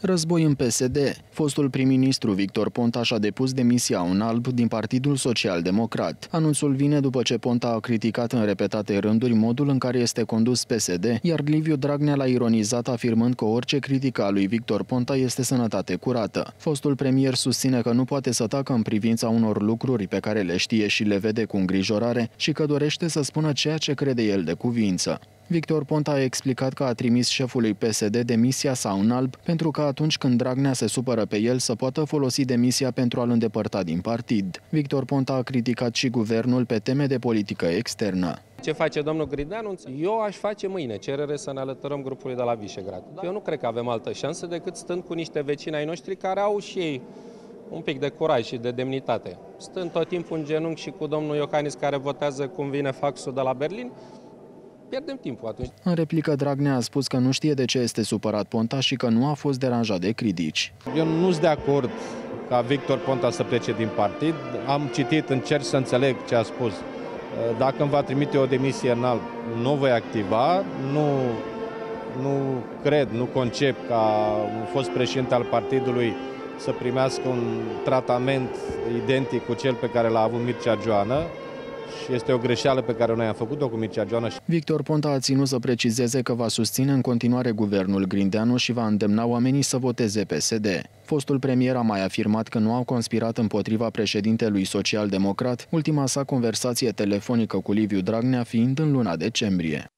Război în PSD. Fostul prim-ministru Victor Pontaș și-a depus demisia în alb din Partidul Social Democrat. Anunțul vine după ce Ponta a criticat în repetate rânduri modul în care este condus PSD, iar Liviu Dragnea l-a ironizat afirmând că orice critică a lui Victor Ponta este sănătate curată. Fostul premier susține că nu poate să tacă în privința unor lucruri pe care le știe și le vede cu îngrijorare și că dorește să spună ceea ce crede el de cuvință. Victor Ponta a explicat că a trimis șefului PSD demisia sau în alb pentru că atunci când Dragnea se supără pe el să poată folosi demisia pentru a-l îndepărta din partid. Victor Ponta a criticat și guvernul pe teme de politică externă. Ce face domnul Grideanu? Eu aș face mâine cerere să ne alăturăm grupului de la Visegrad. Eu nu cred că avem altă șansă decât stând cu niște vecini ai noștri care au și ei un pic de curaj și de demnitate. Stând tot timpul în genunchi și cu domnul Iohannis care votează cum vine faxul de la Berlin, pierdem timpul atunci. În replică, Dragnea a spus că nu știe de ce este supărat Ponta și că nu a fost deranjat de critici. Eu nu sunt de acord ca Victor Ponta să plece din partid. Am citit, încerc să înțeleg ce a spus. Dacă îmi va trimite o demisie în alt, nu voi activa, nu, nu cred, nu concep ca un fost președinte al partidului să primească un tratament identic cu cel pe care l-a avut Mircea Joană și este o greșeală pe care noi am făcut-o cu Mircea Joană. Victor Ponta a ținut să precizeze că va susține în continuare guvernul Grindeanu și va îndemna oamenii să voteze PSD. Fostul premier a mai afirmat că nu au conspirat împotriva președintelui social-democrat, ultima sa conversație telefonică cu Liviu Dragnea fiind în luna decembrie.